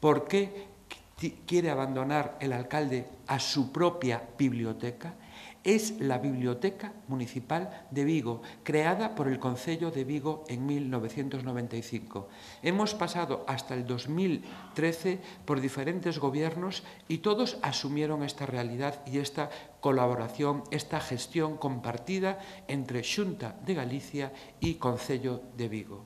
¿Por qué quiere abandonar el alcalde a su propia biblioteca? Es la Biblioteca Municipal de Vigo, creada por el Concello de Vigo en 1995. Hemos pasado hasta el 2013 por diferentes gobiernos y todos asumieron esta realidad y esta colaboración, esta gestión compartida entre Xunta de Galicia y Concello de Vigo.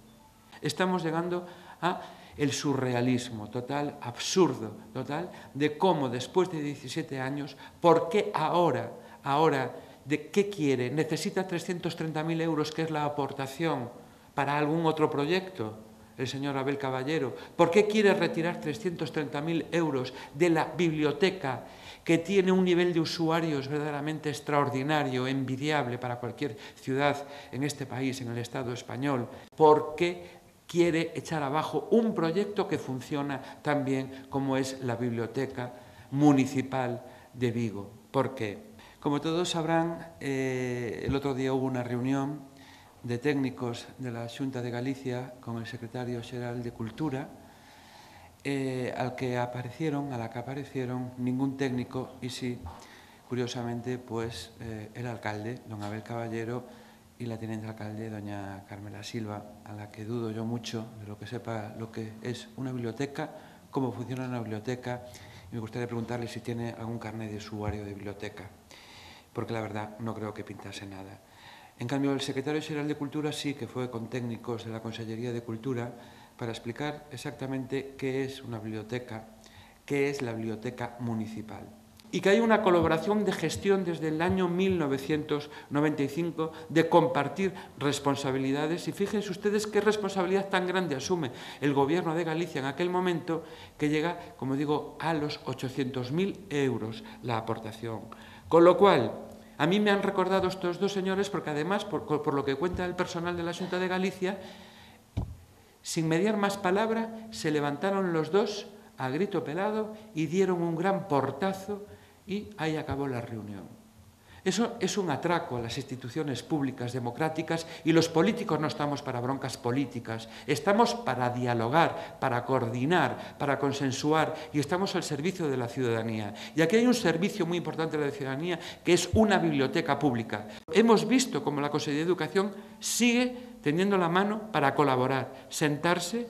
Estamos llegando a el surrealismo total, absurdo total, de cómo después de 17 años, ¿por qué ahora, ahora, de qué quiere? ¿Necesita 330.000 euros, que es la aportación, para algún otro proyecto? El señor Abel Caballero. ¿Por qué quiere retirar 330.000 euros de la biblioteca que tiene un nivel de usuarios verdaderamente extraordinario, envidiable para cualquier ciudad en este país, en el Estado español? ¿Por qué quiere echar abajo un proyecto que funciona tan bien como es la Biblioteca Municipal de Vigo. ¿Por qué? Como todos sabrán, eh, el otro día hubo una reunión de técnicos de la Junta de Galicia con el secretario general de Cultura, eh, al que aparecieron, a la que aparecieron ningún técnico y sí, curiosamente, pues eh, el alcalde, don Abel Caballero, y la teniente alcalde, doña Carmela Silva, a la que dudo yo mucho de lo que sepa lo que es una biblioteca, cómo funciona una biblioteca, y me gustaría preguntarle si tiene algún carnet de usuario de biblioteca, porque la verdad no creo que pintase nada. En cambio, el secretario general de Cultura sí que fue con técnicos de la Consellería de Cultura para explicar exactamente qué es una biblioteca, qué es la biblioteca municipal y que hay una colaboración de gestión desde el año 1995 de compartir responsabilidades. Y fíjense ustedes qué responsabilidad tan grande asume el Gobierno de Galicia en aquel momento, que llega, como digo, a los 800.000 euros la aportación. Con lo cual, a mí me han recordado estos dos señores, porque además, por, lo que cuenta el personal de la Junta de Galicia, sin mediar más palabra, se levantaron los dos a grito pelado y dieron un gran portazo y ahí acabó la reunión. Eso es un atraco a las instituciones públicas democráticas y los políticos no estamos para broncas políticas, estamos para dialogar, para coordinar, para consensuar y estamos al servicio de la ciudadanía. Y aquí hay un servicio muy importante de la ciudadanía que es una biblioteca pública. Hemos visto cómo la Consejería de Educación sigue teniendo la mano para colaborar, sentarse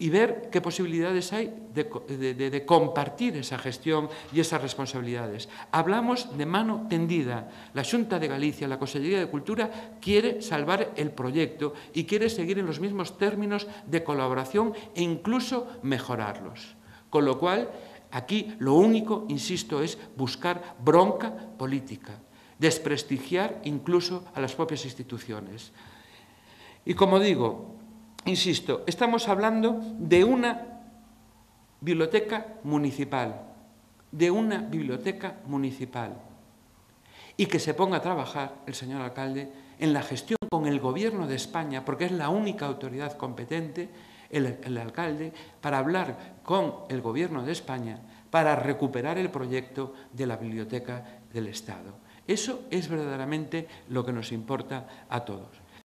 y ver qué posibilidades hay de, compartir esa gestión y esas responsabilidades. Hablamos de mano tendida. La Junta de Galicia, la Consellería de Cultura, quiere salvar el proyecto y quiere seguir en los mismos términos de colaboración e incluso mejorarlos. Con lo cual, aquí lo único, insisto, es buscar bronca política, desprestigiar incluso a las propias instituciones. Y como digo, insisto, estamos hablando de una biblioteca municipal, de una biblioteca municipal, y que se ponga a trabajar el señor alcalde en la gestión con el Gobierno de España, porque es la única autoridad competente, el, alcalde, para hablar con el Gobierno de España para recuperar el proyecto de la Biblioteca del Estado. Eso es verdaderamente lo que nos importa a todos.